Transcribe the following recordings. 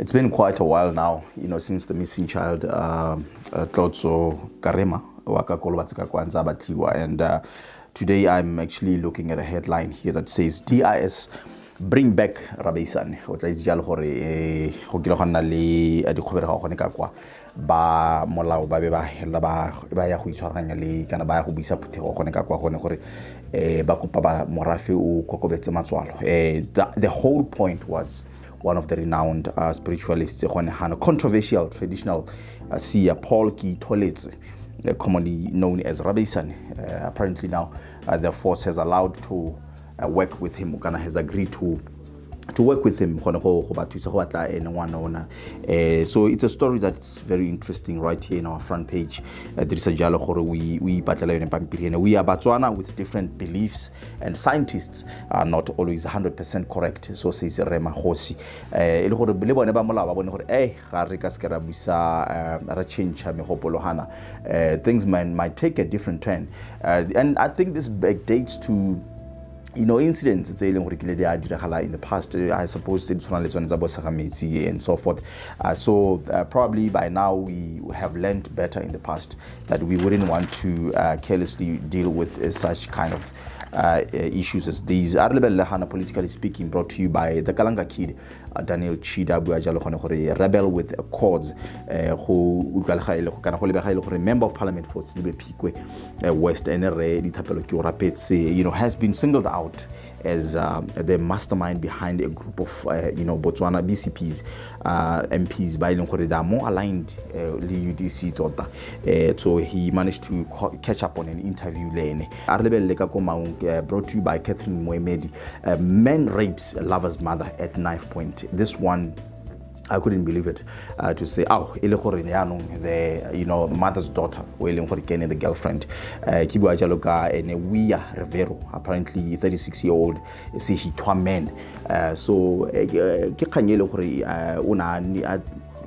It's been quite a while now, you know, since the missing child, uh, uh, Tlotso Karema, waka Kolobatsika Kwanza Batliwa. And uh, today I'm actually looking at a headline here that says DIS bring back Rabeisan. O tla itse jalo gore eh go kile go nna le eh, gone ka kwa ba molao ba be ba hela ba ya go itshwaraganya le kana ba ya go buisa phuthego gone ka kwa gone eh ba kopa ba morafe o matswalo the whole point was one of the renowned uh, spiritualists, controversial traditional uh, seer, Paul Ki Toletse, uh, commonly known as Rabeisane. Uh, apparently now uh, the force has allowed to uh, work with him, Ghana has agreed to to work with him uh, so it's a story that's very interesting right here in our front page. There is a jalo gore we we are batswana with different beliefs and scientists are not always 100% correct so says rema eh eh hana. Uh, things might, might take a different turn. Uh, and i think this dates to you know incidents tse e leng gore kile di in the past uh, i suppose tse di tshwana le tsone tsa and so forth. Uh, so uh, probably by now we have learned better in the past that we wouldn't want to uh, carelessly deal with uh, such kind of uh, issues as these. A re politically speaking brought to you by the kalanga kid. uh, daniel chida bua jalo gore rebel with accords go utlwalega e le kana go lebega e le gore member of parliament for Selebi Phikwe west ene re dithapelo Keorapetse you know has been singled out as uh, the mastermind behind a group of uh, you know Botswana BCPs uh, MPs by they are more aligned uh, UDC tota. Uh, so he managed to catch up on an interview lane brought to you by Catherine Moemedi uh, men rapes a lover's mother at knife point this one I couldn't believe it uh, to say, oh, ile gore the you know mother's daughter, o ile gore kene the girlfriend. Uh, jalo ka ene Wia Rivero, apparently 36 year old, se he man. Uh, so uh, ke kganye le gore una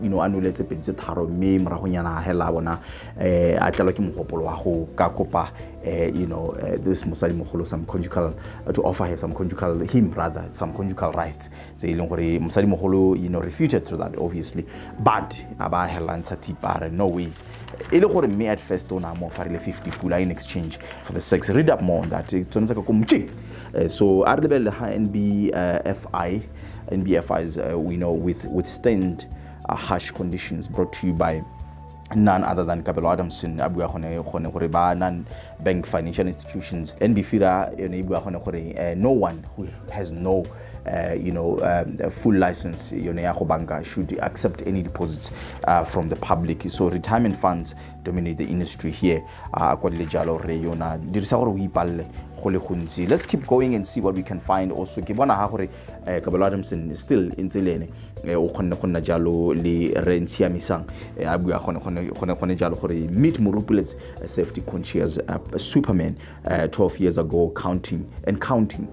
you know a noletse pedi tse tharo mme moragonyana hela bona eh a tlelwa ke mogopolo wa go ka kopa eh you know uh, this mosadi mogolo some conjugal uh, to offer her some conjugal him rather some conjugal rights. Tse e leng gore mosadi mogolo you know refuted to that obviously. But a ba tipa tipare no ways e le gore mme at first ona a mo farile 50 pula in exchange for the sex. Read up more on that. Tshwanetse ka ko mtšeng so a re lebelele ha nbfi nbfis uh, we know with withstand harsh conditions brought to you by none other than Kabelo Adamson. A bua gone gone gore ba non bank financial institutions. NBFIRA yone e bua gone gore uh, no one who has no uh, you know, um, full license, you know, banka should accept any deposits uh, from the public. So retirement funds dominate the industry here. Uh, let's keep going and see what we can find also ke bona gore eh, kabelo adamson still ntse le ene eh, o kgonne go nna jalo le re ntshiamisang a bua gone jalo gore meet morupulets safety conscious uh, superman uh, 12 years ago counting and counting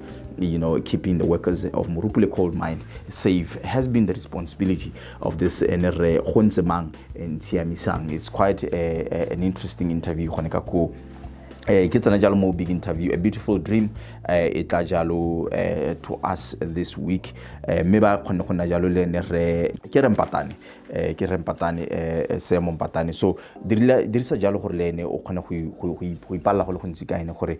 you know, keeping the workers of Morupule coal mine safe has been the responsibility of this uh, NRA Khonsemang and Siamisang. It's quite a, a, an interesting interview. Uh, ke tsena jalo mo big interview a beautiful dream uh, e tla jalo uh, to us this week. Mme ba kgonne go nna jalo le ene re ke re mpatane. Ke re mpatane seemo mpatane. So dirisa jalo gore le ene o kgone go ipalela go le gontsi ka ene gore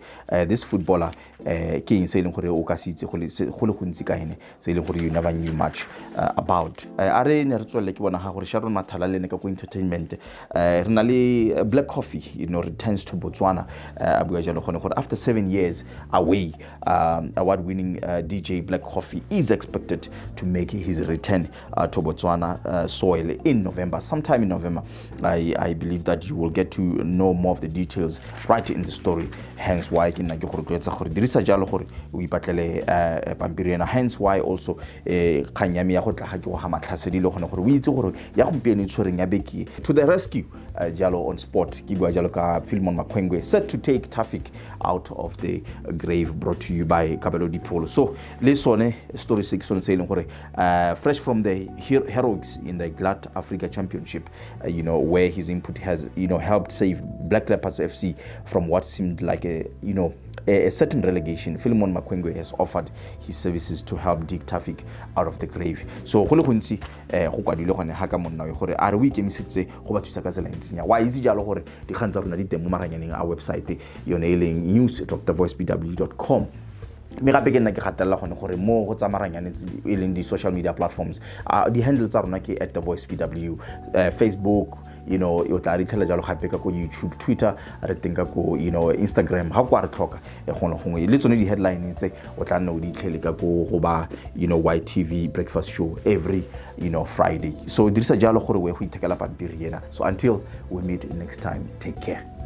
this footballer ke eng se e leng gore o ka se itse go le gontsi ka ene se e leng gore you never knew much about. A re ne re tswelele ke bona ga gore sharon mathala le ene ka ko entertainment re na le black coffee you know returns to botswana uh, after seven years away, um, award-winning uh, DJ Black Coffee is expected to make his return uh, to Botswana uh, soil in November, sometime in November. I, I believe that you will get to know more of the details right in the story. Hence why ke nna ke gore tloetsa gore dirisa jalo gore o ena hence why also kgang ya me ya go tla ga ke go ga matlhasedi le gone to the rescue jalo on sport ke bua jalo ka Philemon Makhwengwe set to take TAFIC out of the grave brought to you by Kabelo Dipolo. So, le sone story six on sailing uh, fresh from the heroics in the Glad Africa Championship, uh, you know, where his input has, you know, helped save Black Leopards FC from what seemed like a, you know, a, a certain relegation philemon makwengwe has offered his services to help dig traffic out of the grave. So go le gontsi um go kwadilwe gone ga ka monna we gore a re o ikemiseditse go ba thusa ka tsela ntsinya wa itse jalo gore dikgang tsa rona di teng mo maranyaneng a website yone e leng news dr voice bw com. Mme gape ke nna ke gatelela gone gore mo go tsa maranyane e leng di-social media platforms di-handle tsa rona ke at the voice pw uh, facebook you know o tla re itlhela jalo gape ka ko youtube twitter re teng ka ko you know instagram. Ga kwa re tlhoka e gongwe gongwe le tsone di-headline tse o tla nna o di itlhele ka ko go ba you know ytv breakfast show every you know friday. So dirisa jalo gore ye go ithekela pampiri ena. So until we meet next time take care